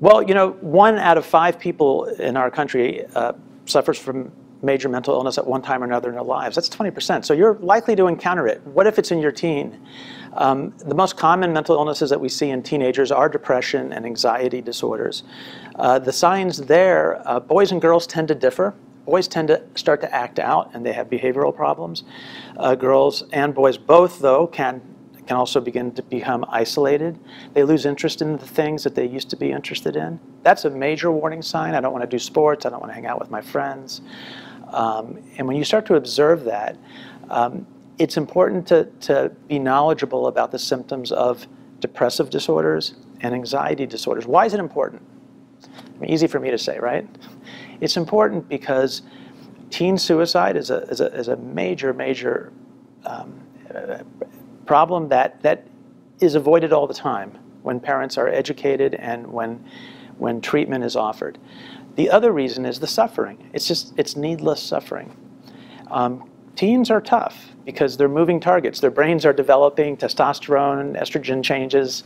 Well, you know, one out of five people in our country uh, suffers from major mental illness at one time or another in their lives. That's 20%. So you're likely to encounter it. What if it's in your teen? Um, the most common mental illnesses that we see in teenagers are depression and anxiety disorders. Uh, the signs there, uh, boys and girls tend to differ. Boys tend to start to act out and they have behavioral problems. Uh, girls and boys both, though, can can also begin to become isolated. They lose interest in the things that they used to be interested in. That's a major warning sign. I don't want to do sports. I don't want to hang out with my friends. Um, and when you start to observe that, um, it's important to, to be knowledgeable about the symptoms of depressive disorders and anxiety disorders. Why is it important? I mean, easy for me to say, right? It's important because teen suicide is a, is a, is a major, major um, problem that, that is avoided all the time when parents are educated and when, when treatment is offered. The other reason is the suffering. It's just, it's needless suffering. Um, teens are tough because they're moving targets. Their brains are developing, testosterone, estrogen changes.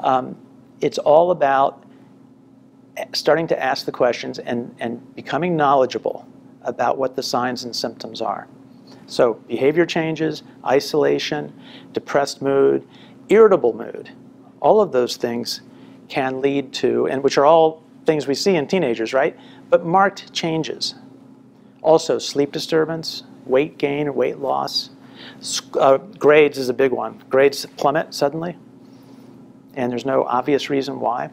Um, it's all about starting to ask the questions and, and becoming knowledgeable about what the signs and symptoms are. So behavior changes, isolation, depressed mood, irritable mood, all of those things can lead to, and which are all things we see in teenagers, right? But marked changes. Also sleep disturbance, weight gain weight loss. Uh, grades is a big one. Grades plummet suddenly, and there's no obvious reason why.